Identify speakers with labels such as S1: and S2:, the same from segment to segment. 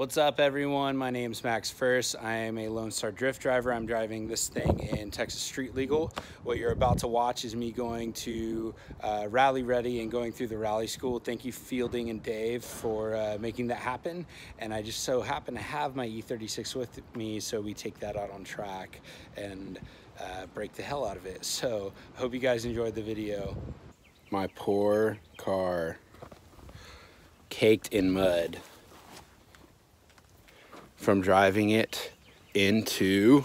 S1: What's up, everyone? My name's Max Fuerst. I am a Lone Star Drift driver. I'm driving this thing in Texas Street Legal. What you're about to watch is me going to uh, Rally Ready and going through the rally school. Thank you, Fielding and Dave, for uh, making that happen. And I just so happen to have my E36 with me, so we take that out on track and uh, break the hell out of it. So, hope you guys enjoyed the video. My poor car, caked in mud from driving it into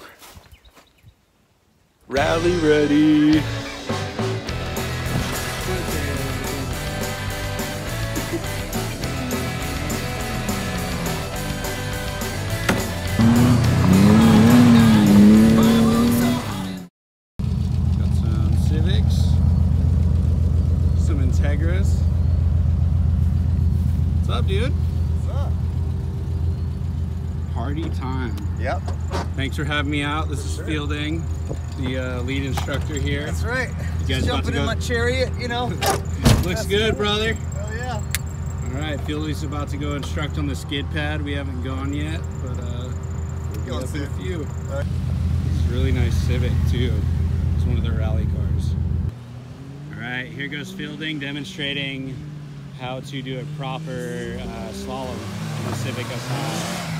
S1: Rally Ready.
S2: Yep,
S1: Thanks for having me out. This is
S2: Sure.
S1: Fielding, the uh, lead instructor here.
S2: that's right.
S1: You guys
S2: Just
S1: about to
S2: jumping in my chariot, you know.
S1: Looks
S2: That's
S1: good,
S2: it.
S1: brother.
S2: Hell yeah.
S1: All right, Fielding's about to go instruct on the skid pad. We haven't gone yet, but uh, we'll be
S2: Going
S1: up in a few.
S2: Right.
S1: It's a really nice Civic too. It's one of their rally cars. All right, here goes Fielding demonstrating how to do a proper uh, slalom in the Civic.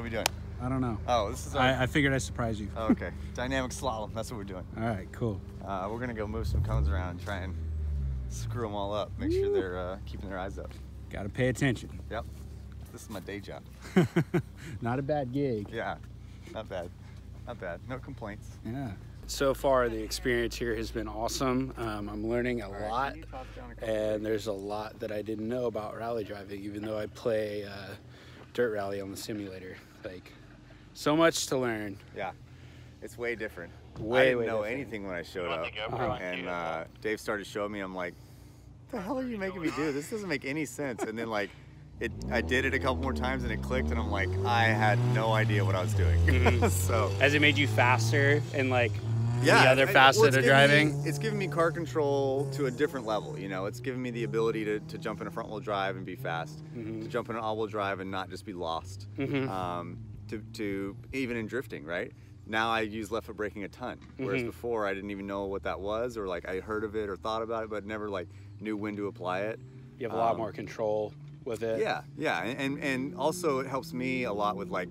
S2: What are we doing?
S1: I don't know.
S2: Oh, this is our.
S1: I, I figured I'd surprise you.
S2: Oh, okay. Dynamic slalom. That's what we're doing.
S1: All right, cool.
S2: Uh, we're gonna go move some cones around and try and screw them all up. Make sure they're uh, keeping their eyes up.
S1: Got to pay attention.
S2: Yep. This is my day job.
S1: Not a bad gig.
S2: Yeah. Not bad. Not bad. No complaints.
S1: Yeah. So far, the experience here has been awesome. Um, I'm learning a
S2: All right,
S1: lot,
S2: can you toss down a
S1: and there's a lot that I didn't know about rally driving, even though I play uh, dirt rally on the simulator. Like, so much to learn.
S2: Yeah, it's way different. I
S1: Way,
S2: didn't
S1: way
S2: know
S1: different.
S2: anything when I showed up,
S3: the
S1: GoPro on
S2: and uh, Dave started showing me. I'm like, what "The hell are you making me do? This doesn't make any sense." And then like, it, I did it a couple more times, and it clicked, and I'm like, I had no idea what I was doing.
S1: Mhm.
S2: so
S1: Has it made you faster and like
S2: yeah,
S1: the other
S2: I-
S1: facet
S2: well,
S1: of
S2: given me-
S1: driving?
S2: it's giving me car control to a different level. You know, it's giving me the ability to, to jump in a front wheel drive and be fast,
S1: Mhm.
S2: to jump in an all wheel drive and not just be lost.
S1: Mhm.
S2: Um, to, to even in drifting, right? Now I use left foot braking a ton, whereas
S1: Mhm.
S2: before I didn't even know what that was, or like I heard of it or thought about it, but never like knew when to apply it.
S1: you have a lot
S2: Um,
S1: more control with it?
S2: Yeah, yeah, and, and and also it helps me a lot with like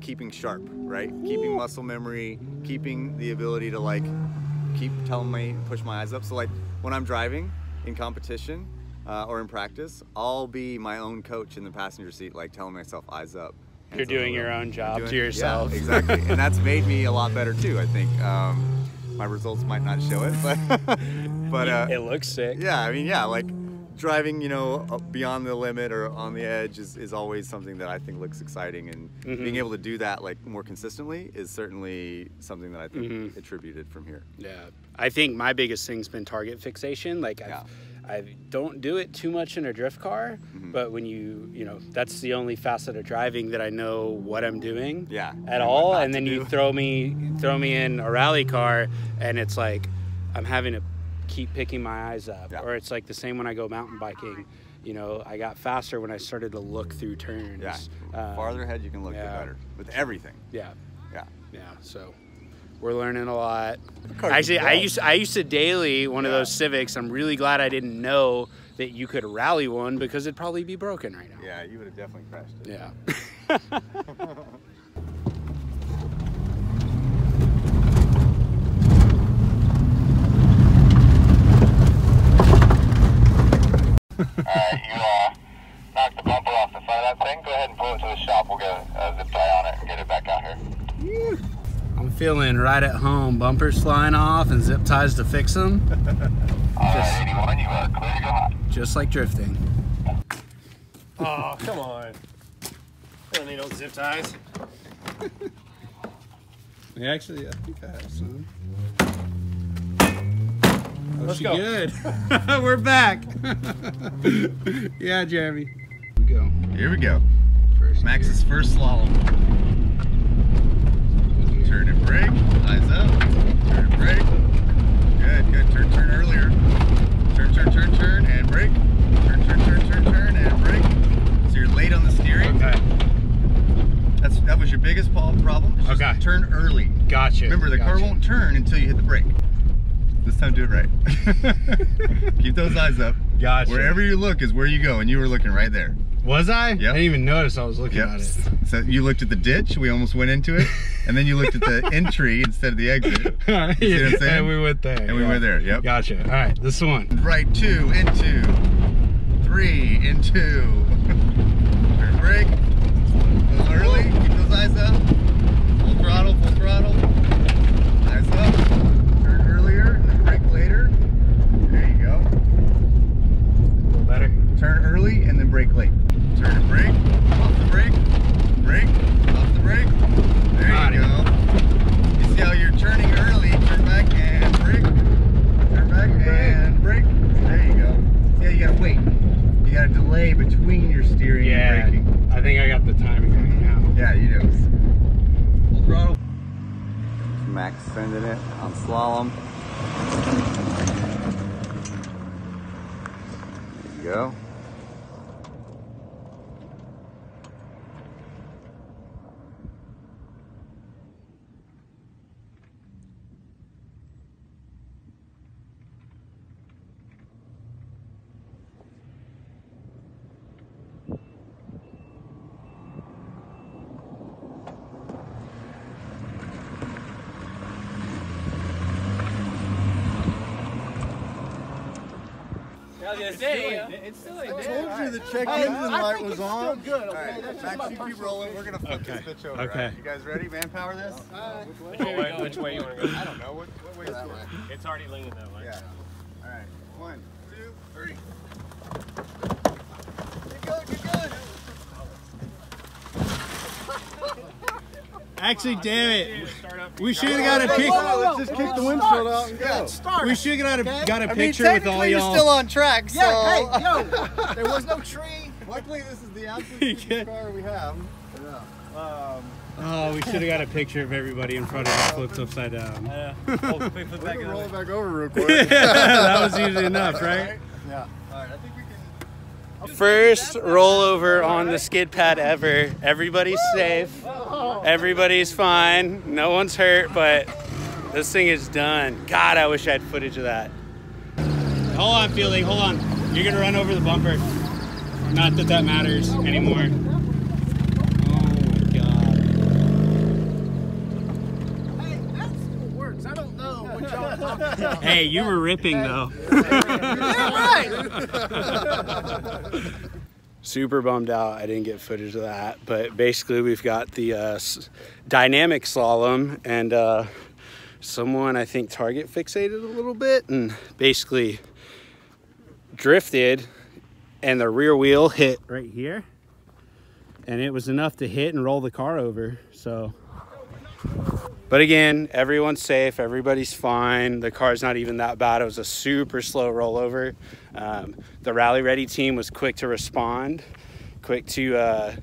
S2: keeping sharp, right? Keeping muscle memory, keeping the ability to like keep telling me push my eyes up. So like when I'm driving in competition uh, or in practice, I'll be my own coach in the passenger seat, like telling myself eyes up.
S1: You're
S2: hands on
S1: doing your own job
S2: Doing-
S1: to yourself.
S2: Yeah, exactly, and that's made me a lot better too. I think um, my results might not show it, but but uh,
S1: it looks sick.
S2: yeah, I mean, yeah, like driving, you know, beyond the limit or on the edge is, is always something that I think looks exciting. And
S1: Mhm.
S2: being able to do that like more consistently is certainly something that I think
S1: Mhm.
S2: attributed from here.
S1: Yeah, I think my biggest thing's been target fixation. Like I've, I don't do it too much in a drift car,
S2: Mhm.
S1: but when you, you know, that's the only facet of driving that I know what I'm doing
S2: Yeah.
S1: at all. And then you
S2: do.
S1: throw me, throw me in a rally car, and it's like I'm having to keep picking my eyes up.
S2: Yeah.
S1: Or it's like the same when I go mountain biking. You know, I got faster when I started to look through turns.
S2: Yeah.
S1: Uh,
S2: Farther ahead, you can look
S1: yeah.
S2: better with everything.
S1: Yeah.
S2: Yeah.
S1: Yeah, so we're learning a lot. Actually, I used I used to daily one of those Civics. I'm really glad I didn't know that you could rally one because it'd probably be broken right now.
S2: Yeah, you would have definitely crashed it.
S1: Yeah.
S3: Alright, you uh, knocked the bumper off the front of that thing. Go ahead and pull it to the shop. We'll get a zip tie on it and get it back out here.
S1: I'm feeling right at home. Bumpers flying off and zip ties to fix them,
S3: Alright, 81, you are clear to go hot.
S1: just like drifting.
S4: Oh, come on. I don't need no zip ties.
S1: Yeah, Actually, I think I have some. Oh,
S4: Let's
S1: she
S4: go.
S1: good. We're back. yeah, Jeremy. Here we go.
S2: Here we go.
S1: First
S2: Max's first slalom. Turn and brake. Eyes up. Turn and brake. Good, good. Turn, turn earlier. Turn, turn, turn, turn, and brake. Turn, turn, turn, turn, turn, and brake. So you're late on the steering.
S4: Okay.
S2: That's that was your biggest problem. just
S4: Okay.
S2: Turn early.
S4: Gotcha.
S2: Remember, the car won't turn until you hit the brake. This time, do it right. Keep those eyes up.
S4: Gotcha.
S2: Wherever you look is where you go, and you were looking right there.
S4: Was I?
S2: Yep.
S4: I didn't even notice I was looking
S2: Yep.
S4: at it.
S2: So you looked at the ditch, we almost went into it, and then you looked at the entry instead of the exit.
S4: You
S2: see what I'm saying?
S4: And we went there.
S2: And we
S4: yeah.
S2: went there, yep.
S4: Gotcha. All right, this one.
S2: Right two, into, three, into. Turn brake. A little early, keep those eyes up. Full throttle, full throttle. Eyes up. Turn earlier, and then brake later. There you go.
S4: A little better.
S2: Turn early and brake late. Turn and brake, off the brake, brake, off the brake. There
S4: Got
S2: you
S4: it.
S2: go. You see how you're turning early, turn back and brake, turn back and brake. There you go. See how you gotta wait. You got a delay between your steering
S4: Yeah.
S2: and braking.
S4: I think I got the timing right now.
S2: Yeah, you do. Full throttle. Max sending it on slalom. There you go.
S5: It's still like
S2: I told you the check engine
S5: I
S2: light
S5: think
S2: was
S5: it's
S2: on.
S5: still good,
S2: All
S5: okay?
S2: right,
S5: That's just
S2: Max, you keep rolling. We're gonna flip
S4: Okay.
S2: this bitch over.
S4: Okay.
S2: all right? You guys ready? Manpower this?
S5: Uh, which way, which way you want to go?
S2: I don't know. What, what way is that way?
S5: It's already leaning that way.
S2: Yeah. All right. One, two, three. You're good. Good.
S1: Actually, damn it.
S5: Start up.
S1: We should have got a picture.
S5: whoa, whoa,
S2: Let's just kick the windshield out and go.
S1: We should have got a, got a
S2: I mean,
S1: picture with all
S2: technically, you're
S1: y'all.
S2: still on track. So.
S5: Yeah, hey, yo, there was no tree.
S2: Luckily, this is the absolute
S1: You
S2: cheapest
S1: can't-
S2: car we have. Um,
S1: Oh, we should have got a picture of everybody in front of us flipped upside down.
S5: Oh, quick
S2: we
S5: back
S2: can roll it back over real quick.
S1: that was usually enough, right?
S2: Yeah. All right. I think we can.
S1: First rollover on the skid pad ever. Everybody's safe. Everybody's fine. No one's hurt, but this thing is done. God, I wish I had footage of that. Hold on, Fielding. Hold on. You're gonna run over the bumper. Not that that matters anymore. Oh my god.
S5: Hey, that still works. I don't know what y'all are talking about.
S1: Hey, you were ripping though.
S5: yeah, right.
S1: super bummed out I didn't get footage of that. But basically, we've got the uh, dynamic slalom, and uh, someone I think target fixated a little bit and basically drifted, and the rear wheel hit right here, and it was enough to hit and roll the car over. So. But again, everyone's safe. Everybody's fine. The car's not even that bad. It was a super slow rollover. Um, the rally ready team was quick to respond, quick to uh,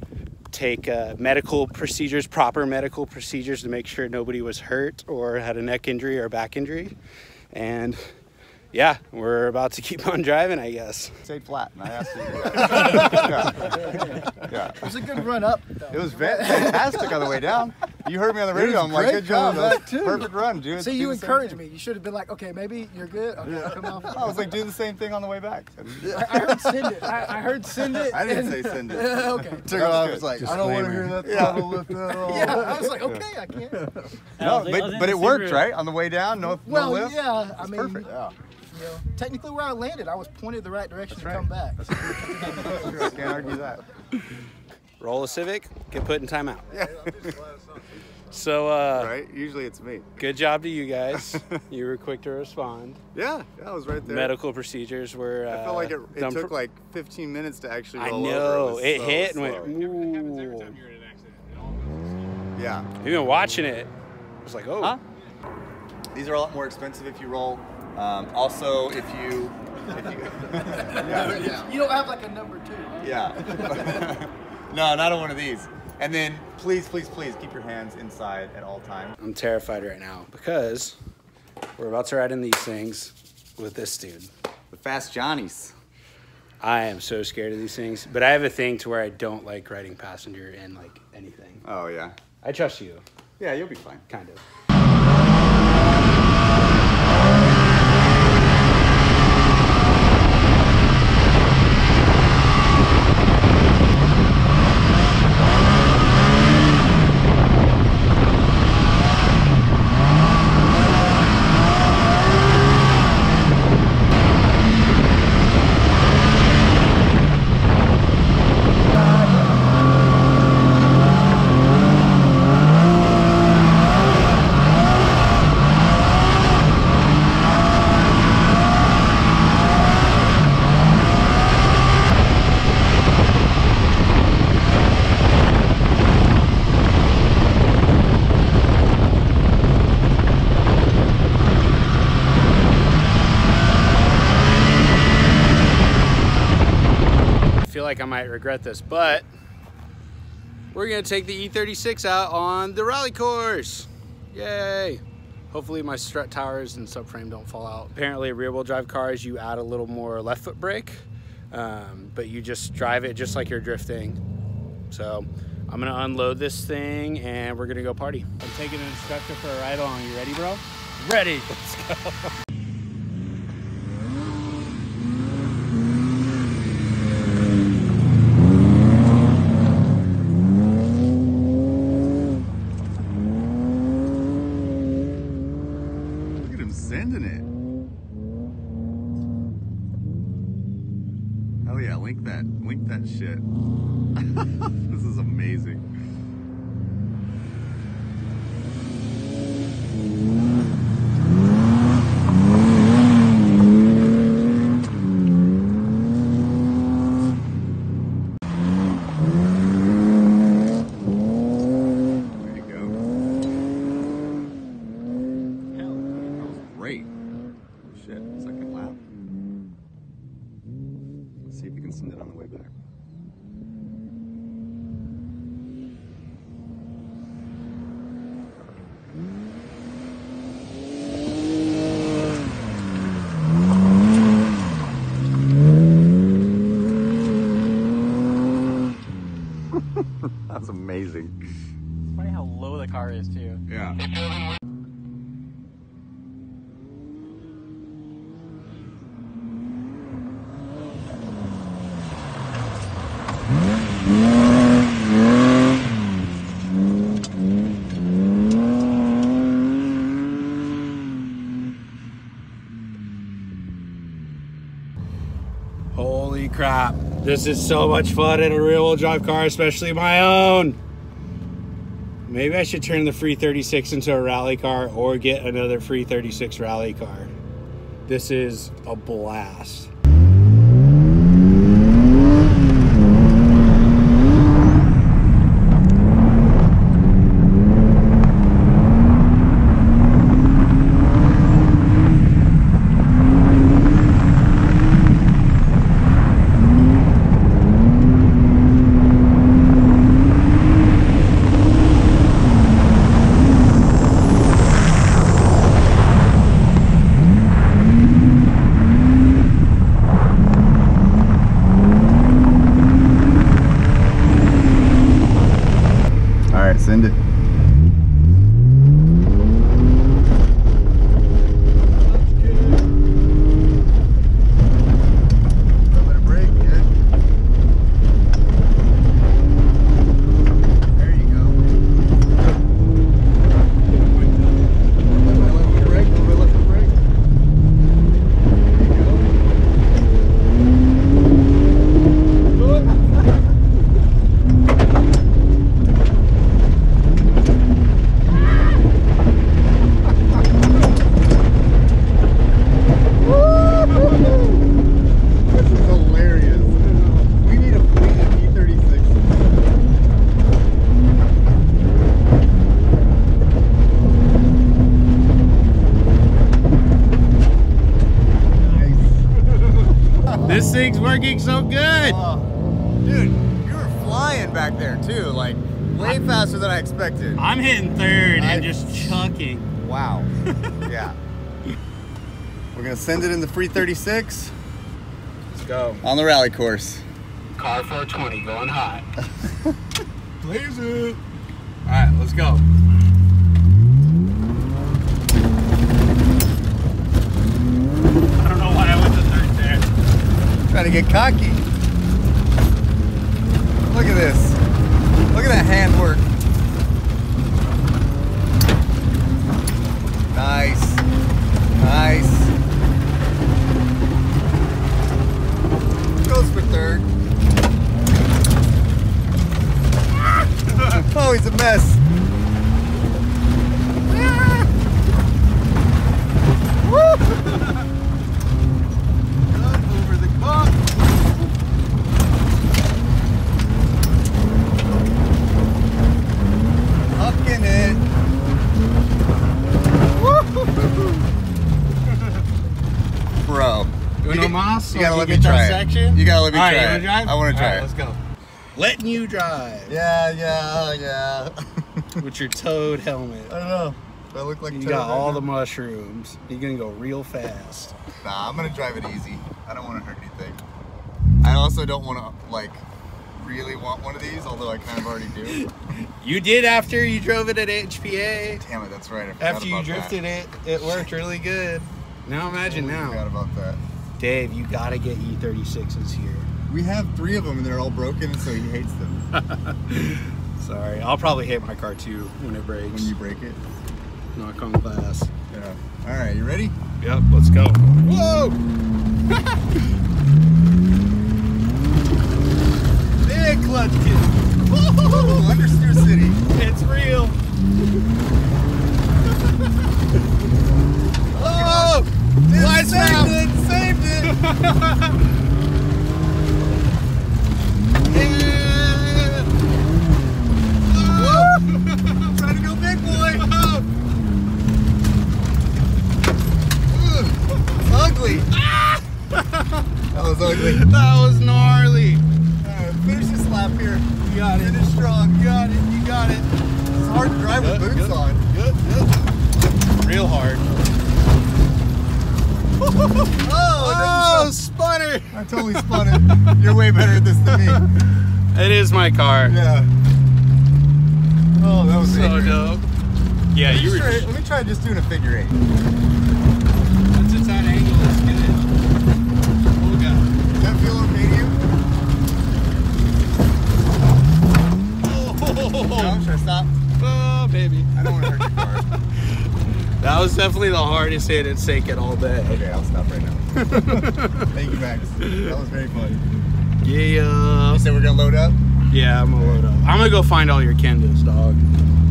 S1: take uh, medical procedures, proper medical procedures to make sure nobody was hurt or had a neck injury or back injury. And yeah, we're about to keep on driving, I guess.
S2: Stayed flat, and I asked you. yeah. yeah.
S5: It was a good run up. Though.
S2: It was fantastic on the way down. You heard me on the radio. I'm like, good job.
S6: coming
S2: That's
S6: too.
S2: Perfect run, dude.
S5: See,
S2: Do
S5: you encouraged me. You should have been like, okay, maybe you're good. Okay, come off.
S2: I was like, do the same thing on the way back.
S5: I, I heard send it. I, I heard send it.
S2: I didn't
S5: and-
S2: say send it.
S5: okay.
S6: Took
S2: That
S6: off.
S2: was
S6: I was
S2: good.
S6: like, I don't want to hear that
S2: Yeah.
S6: lift at all.
S5: Yeah, I was like, okay, I can't.
S2: No, but, but it worked, right? On the way down, no,
S5: Well,
S2: no lift.
S5: yeah, I mean,
S2: perfect.
S6: Yeah.
S5: you know, technically where I landed, I was pointed the right direction to
S2: right.
S5: come back.
S2: I can't argue that.
S1: Roll a Civic, get put in timeout. Yeah. So, uh,
S2: Right? Usually it's me.
S1: good job to you guys. you were quick to respond.
S2: Yeah, yeah, I was right there.
S1: Medical procedures were. Uh,
S2: I felt like it, it took like 15 minutes to actually
S1: I
S2: roll over.
S1: know
S2: was
S1: it
S2: so
S1: hit and went. Ooh.
S2: Yeah.
S1: You've been watching it. I was like, oh.
S2: Huh? These are a lot more expensive if you roll. Um, also, if you, if you
S5: You don't have like a number two.
S2: yeah. No, not on one of these. And then please, please, please keep your hands inside at all times.
S1: I'm terrified right now because we're about to ride in these things with this dude.
S2: The fast Johnnies.
S1: I am so scared of these things, but I have a thing to where I don't like riding passenger in like anything.
S2: Oh yeah.
S1: I trust you,
S2: Yeah, you'll be fine.
S1: kind of. I feel like I might regret this, but we're gonna take the E36 out on the rally course. Yay! Hopefully my strut towers and subframe don't fall out. Apparently rear wheel drive cars, you add a little more left foot brake, um, but you just drive it just like you're drifting. So I'm gonna unload this thing and we're gonna go party. I'm taking an instructor for a ride along. You ready, bro? Ready. Let's go.
S2: Look at him sending it. Hell yeah, link that. Link that shit. this is amazing. There you go. Hell, that was great. Oh, shit, second lap. Let's see if we can send it on the way back. That's amazing.
S6: It's funny how low the car is too.
S2: Yeah.
S1: Holy crap. This is so much fun in a rear wheel drive car, especially my own. Maybe I should turn the free 36 into a rally car or get another free 36 rally car. This is a blast.
S2: All right, send it. Little bit of brake, good. There you go. Little bit left foot brake, little bit left foot brake. There you go.
S4: thing's working so good.
S2: Oh, dude, you were flying back there too, like way faster than I expected.
S4: I'm hitting third
S2: I-
S4: and just chucking.
S2: Wow. yeah. We're gonna send it in the free 36
S1: Let's go.
S2: on the rally course.
S4: Car 420 going hot.
S2: Blaze it.
S1: All right, let's go.
S4: I don't know why I went to third there.
S2: Trying to get cocky. Look at this. Look at that handwork. Nice. Nice. Goes for third. oh, he's a mess. Good over the bump. Hucking it. Bro.
S4: Uno
S2: You,
S4: mas,
S2: you gotta let me try
S4: section?
S2: You gotta let me
S4: All
S2: try it.
S4: drive?
S2: I wanna try
S4: right,
S2: it.
S4: Let's go.
S1: Letting you drive
S2: Yeah, yeah, yeah.
S1: with your toad helmet.
S2: I don't know. Do I look like
S1: You
S2: Toad
S1: got all the mushrooms. You're gonna go real fast.
S2: Nah, I'm gonna drive it easy. I don't want to hurt anything. I also don't want to like really want one of these, although I kind of already do.
S1: You did after you drove it at HPA.
S2: Damn it, that's right. I
S1: After you
S2: about
S1: drifted
S2: that.
S1: it, it worked really good. Now imagine
S2: I forgot
S1: now.
S2: about that.
S1: Dave, you gotta get E36s here.
S2: We have three of them, and they're all broken, so he hates them
S1: Sorry, I'll probably hit my car too when it breaks.
S2: when you break it.
S1: knock on glass.
S2: Yeah. All right, you ready?
S1: Yep, let's go.
S2: Whoa!
S1: Big clutch kick.
S2: Woo! Understeer City.
S1: It's real.
S2: Oh!
S1: Nice
S2: saved
S1: round.
S2: it! Saved it!
S1: Yeah.
S2: Uh, Woo! Trying to go big boy! Ugh, ugly! that was ugly.
S1: That was gnarly.
S2: Alright, finish this lap here. You got it. Finish strong. You got it. You got it. It's hard to drive with
S1: Good,
S2: boots
S1: good.
S2: on.
S1: Good, good. Real hard.
S2: Oh,
S1: Oh,
S2: it
S1: spunner.
S2: doesn't- I totally spun it. You're way better at this than me.
S1: It is my car.
S2: Yeah. Oh, that was
S1: So
S2: angry.
S1: dope. Yeah,
S2: Let me
S1: you were.
S2: try- Let me try just doing a figure eight.
S1: That's its angle. It's good. Oh god.
S2: Does that feel okay to you? Oh. No? Should I stop?
S1: Oh, baby.
S2: I don't want to hurt your car.
S1: That was definitely the hardest hit at Sink all day.
S2: Okay, I'll stop right now. Thank you, Max. That was very fun.
S1: Yeah.
S2: You said we're gonna load up?
S1: Yeah, I'm gonna load up. I'm gonna go find all your Kendas, dog.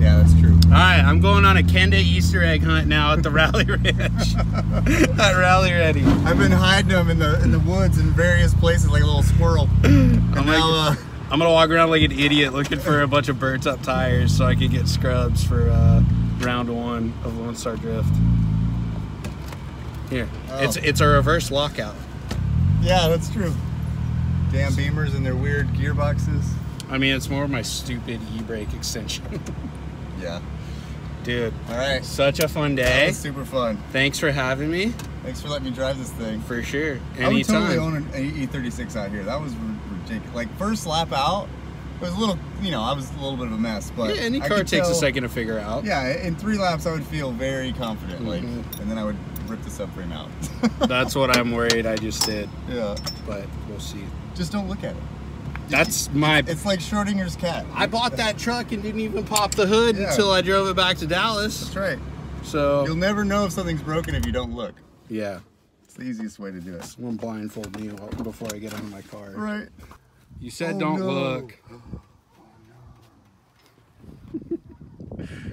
S2: Yeah, that's true.
S1: All right, I'm going on a Kenda Easter egg hunt now at the Rally Ranch. at Rally Ready.
S2: I've been hiding them in the in the woods in various places like a little squirrel. And
S1: I'm
S2: now,
S1: like-
S2: uh,
S1: I'm gonna walk around like an idiot looking for a bunch of burnt up tires so I can get scrubs for uh, round one of Lone Star Drift. Here,
S2: Oh.
S1: it's it's a reverse lockout.
S2: yeah, that's true. Damn beamers and their weird gearboxes.
S1: I mean, it's more of my stupid e-brake extension.
S2: Yeah.
S1: Dude,
S2: All right.
S1: such a fun day.
S2: was super fun.
S1: Thanks for having me.
S2: Thanks for letting me drive this thing.
S1: For sure.
S2: I would totally own an E36 out here. That was ridiculous. Like first lap out, it was a little, you know, I was a little bit of a mess, but
S1: Yeah, any car takes a second to figure out.
S2: Yeah, in three laps, I would feel very confident, like,
S1: Mhm.
S2: and then I would rip the subframe out.
S1: That's what I'm worried I just did,
S2: yeah,
S1: but we'll see.
S2: just don't look at it.
S1: That's my.
S2: It's like Schrodinger's cat.
S1: I bought that truck and didn't even pop the hood
S2: Yeah.
S1: until I drove it back to Dallas.
S2: That's right.
S1: So
S2: You'll never know if something's broken if you don't look.
S1: yeah,
S2: It's the easiest way to do it.
S1: someone blindfold me before I get out of my car.
S2: Right.
S1: You said
S2: Oh,
S1: don't
S2: no.
S1: look.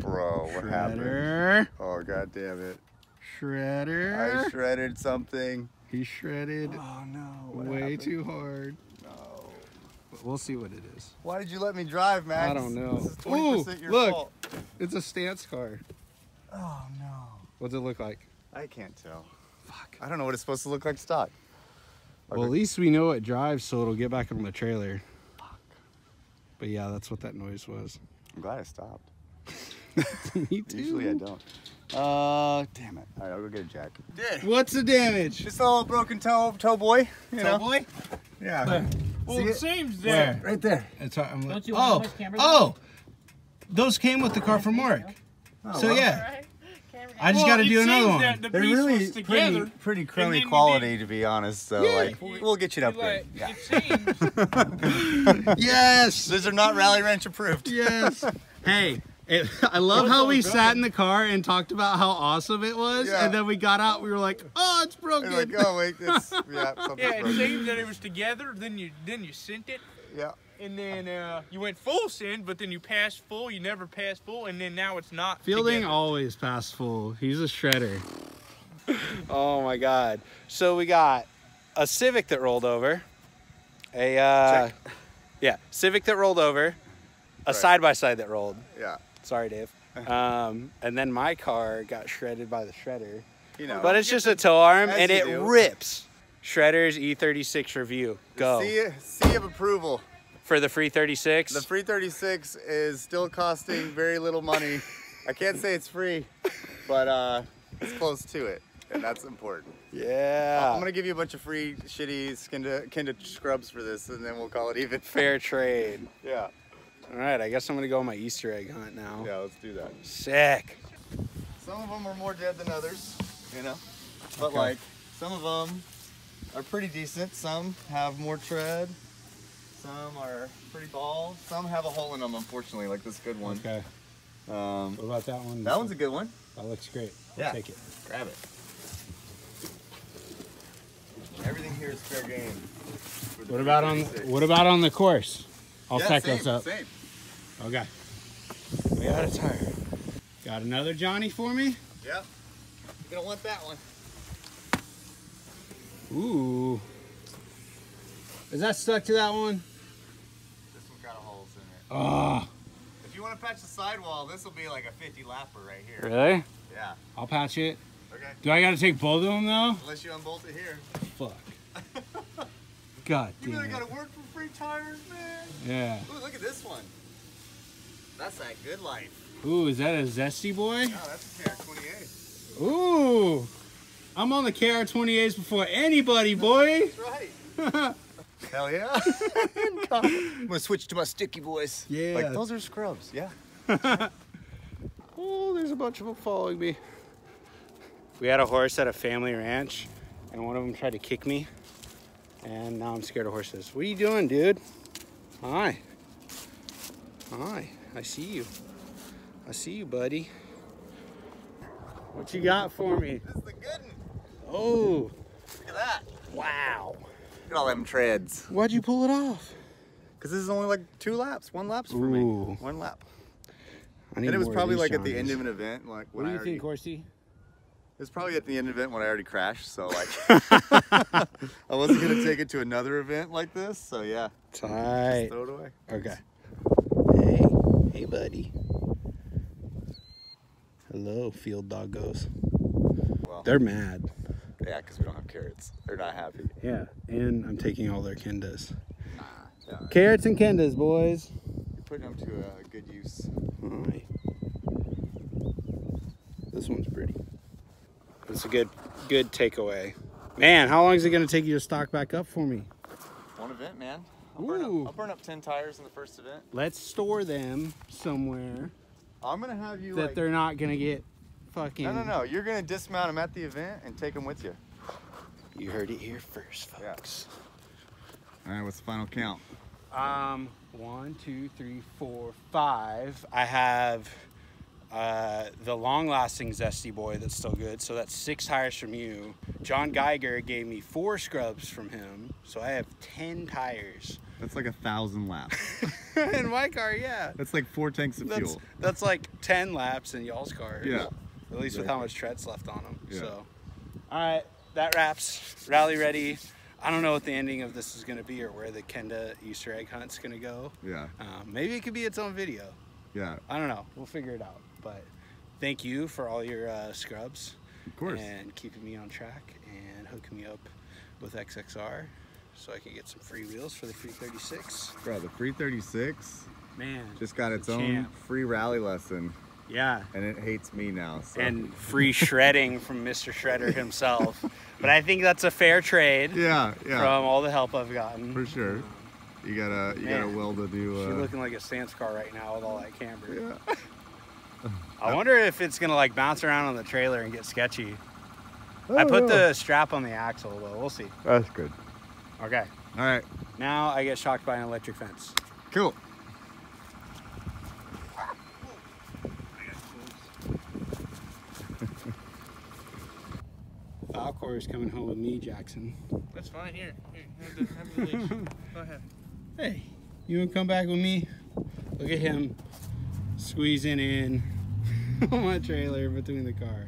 S2: Bro, what
S1: Shredder.
S2: Oh god damn it!
S1: Shredder.
S2: I shredded something.
S1: he shredded
S2: Oh no!
S1: way too hard. But we'll see what it is.
S2: Why did you let me drive, Max?
S1: I don't know.
S2: This is 20%
S1: Ooh,
S2: your
S1: look.
S2: fault.
S1: It's a stance car.
S2: Oh no.
S1: What's it look like?
S2: I can't tell. Fuck. I don't know what it's supposed to look like stock.
S1: Well, at least we know it drives, so it'll get back on the trailer. Fuck. But yeah, that's what that noise was.
S2: I'm glad I stopped.
S1: Me too.
S2: Usually I don't. Uh, damn it. All right, I'll go get a jack.
S1: What's the damage?
S2: Just a little broken toe, toe boy. You know?
S1: boy?
S2: Yeah.
S4: Well,
S2: See
S4: it
S2: it?
S4: seems that
S2: Right there.
S1: It's, I'm like,
S6: Don't you want
S1: oh, oh, those came with the car from Mark. so
S2: well.
S1: yeah, I just
S4: Well,
S1: got to do another one.
S4: The
S2: They're really
S4: was
S2: pretty, pretty crummy quality, to be honest. So,
S1: Yeah.
S2: like, we'll, we'll get you an
S4: Like,
S2: upgrade. Yeah.
S1: yes,
S2: These are not Rally Ranch approved.
S1: yes. hey, it, I love how we sat in the car and talked about how awesome it was,
S2: Yeah.
S1: and then we got out. We were like, oh, it's broken.
S2: Like, oh wait, it's yeah,
S4: yeah, it seems that it was together. Then you then you sent it,
S2: Yeah.
S4: and then uh, you went full send, but then you passed full. You never passed full, and then now it's not.
S1: Fielding
S4: together.
S1: always pass full. He's a shredder. oh my god. So we got a Civic that rolled over. A uh
S2: Check.
S1: yeah, Civic that rolled over. A
S2: Right.
S1: side by side that rolled.
S2: Yeah.
S1: Sorry, Dave. Um, and then my car got shredded by the shredder.
S2: You know.
S1: But it's just a tow arm and it
S2: do.
S1: rips. Shredder's E36 review. Go.
S2: C, C of approval.
S1: For the free 36.
S2: The free 36 is still costing very little money. I can't say it's free, but uh, it's close to it, and that's important.
S1: yeah.
S2: I'm gonna give you a bunch of free shitty Skinda, Kinda scrubs for this, and then we'll call it even.
S1: Fair trade.
S2: Yeah.
S1: All right, I guess I'm gonna go on my Easter egg hunt now.
S2: Yeah, let's do that.
S1: Sick.
S2: Some of them are more dead than others, you know. But
S1: Okay.
S2: like, some of them are pretty decent. Some have more tread. Some are pretty bald. Some have a hole in them, unfortunately, like this good one.
S1: Okay.
S2: Um,
S1: What about that one?
S2: that one's a good one.
S1: That looks great. I'll
S2: Yeah.
S1: take it.
S2: Grab it. Everything here is fair game.
S1: What about on
S2: 36.
S1: what about on the course? I'll
S2: yeah,
S1: those up.
S2: Same.
S1: Okay. We got a tire. Got another Johnny for me?
S2: Yeah. You're gonna want that one.
S1: Ooh. Is that stuck to that one?
S2: This one got holes in it.
S1: Oh,
S2: If you want to patch the sidewall, this will be like a 50 lapper right here.
S1: really?
S2: Yeah.
S1: I'll patch it.
S2: Okay.
S1: Do I gotta take both of them though?
S2: Unless you unbolt it here.
S1: Fuck. God
S2: You
S1: damn
S2: really
S1: it.
S2: gotta work for free tires, man.
S1: Yeah.
S2: Ooh, look at this one. That's that good life.
S1: Ooh, is that a zesty boy?
S2: Oh, that's a KR28.
S1: Ooh. I'm on the KR28s before anybody, boy.
S2: That's right. Hell yeah. I'm gonna switch to my sticky voice.
S1: Yeah.
S2: Like those are scrubs. Yeah.
S1: Oh, there's a bunch of them following me. We had a horse at a family ranch, and one of them tried to kick me, and now I'm scared of horses. What are you doing, dude? Hi. Hi. I see you. I see you, buddy. What you got for me?
S2: This is the good one.
S1: Oh,
S2: Look at that.
S1: wow.
S2: Look at all them treads.
S1: Why'd you pull it off?
S2: Because this is only like two laps. One lap's for
S1: Ooh.
S2: me. One lap.
S1: I
S2: And it was probably like at the end of an event, like
S1: What do
S2: I
S1: you
S2: already,
S1: think, horsey?
S2: Was probably at the end of the event when I already crashed, so like I wasn't gonna take it to another event like this. So yeah,
S1: Tight.
S2: throw it away.
S1: Okay. Hey, hey, buddy. Hello, field doggos.
S2: Well,
S1: They're mad.
S2: yeah, because we don't have carrots. They're not happy.
S1: Yeah, and I'm taking all their kendas.
S2: Yeah,
S1: Carrots and kendas, boys.
S2: you're putting them to a good use.
S1: Alright. This one's pretty. It's a good, good takeaway. Man, how long is it gonna take you to stock back up for me?
S2: One event, man. I'll burn, up, I'll burn up ten tires in the first event.
S1: Let's store them somewhere
S2: I'm gonna have you
S1: that
S2: like.
S1: they're not gonna get fucking.
S2: No, no, no. You're gonna dismount them at the event and take them with you.
S1: You heard it here first,
S2: Yeah.
S1: folks.
S2: All right. What's the final count?
S1: Um, one, two, three, four, five. I have uh, the long-lasting Zesty Boy that's still good. So that's six tires from you. John Geiger gave me four scrubs from him, so I have ten tires.
S2: That's like a thousand laps.
S1: in my car, yeah.
S2: That's like four tanks of
S1: That's that's like ten laps in y'all's car.
S2: Yeah.
S1: At least with how much tread's left on them.
S2: Yeah.
S1: So, all right, that wraps rally ready. I don't know what the ending of this is going to be or where the Kenda Easter egg hunt's going to go.
S2: Yeah.
S1: Um, maybe it could be its own video.
S2: Yeah.
S1: I don't know. We'll figure it out. But thank you for all your uh, scrubs
S2: Of course.
S1: and keeping me on track and hooking me up with XXR so I can get some free wheels for the free 36.
S2: Bro, the free 36
S1: Man,
S2: just got its own free rally lesson,
S1: yeah.
S2: and it hates me now. So.
S1: And free shredding from Mr. Shredder himself. But I think that's a fair trade
S2: yeah, yeah,
S1: from all the help I've gotten.
S2: for sure. You got a you got a
S1: Man,
S2: will to do.
S1: She's
S2: Uh,
S1: looking like a stance car right now with all that camber.
S2: yeah.
S1: I oh. wonder if it's gonna like bounce around on the trailer and get sketchy. I
S2: Oh,
S1: put
S2: yeah.
S1: the strap on the axle though. We'll see.
S2: That's good.
S1: Okay.
S2: All right,
S1: Now I get shocked by an electric fence.
S2: cool.
S1: Falcor is coming home with me, Jackson.
S4: That's fine. Here, here, have the, have the leash. Go ahead.
S1: Hey, you wanna come back with me? Look at him squeezing in on my trailer between the car.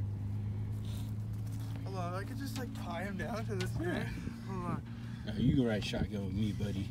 S4: Hold on, I could just like tie him down to this.
S1: Yeah.
S4: Hold on.
S1: No, you can ride shotgun with me, buddy.